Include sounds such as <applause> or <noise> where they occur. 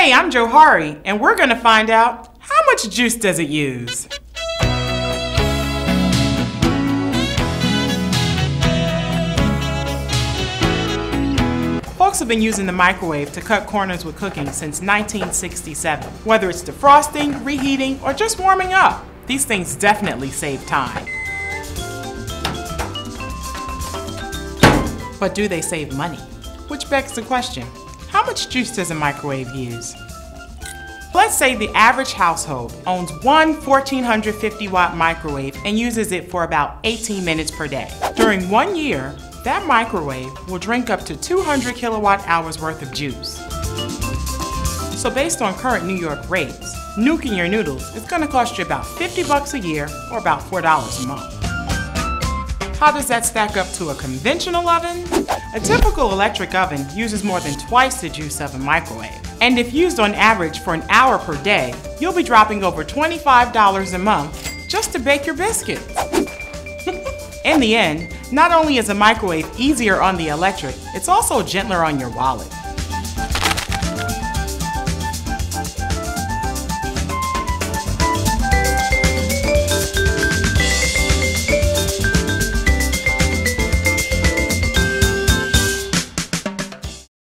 Hey, I'm Johari, and we're gonna find out how much juice does it use? Folks have been using the microwave to cut corners with cooking since 1967. Whether it's defrosting, reheating, or just warming up, these things definitely save time. But do they save money? Which begs the question, how much juice does a microwave use? Let's say the average household owns one 1450 watt microwave and uses it for about 18 minutes per day. During one year, that microwave will drink up to 200 kilowatt hours worth of juice. So based on current New York rates, nuking your noodles is gonna cost you about 50 bucks a year or about $4 a month. How does that stack up to a conventional oven? A typical electric oven uses more than twice the juice of a microwave. And if used on average for an hour per day, you'll be dropping over $25 a month just to bake your biscuits. <laughs> In the end, not only is a microwave easier on the electric, it's also gentler on your wallet.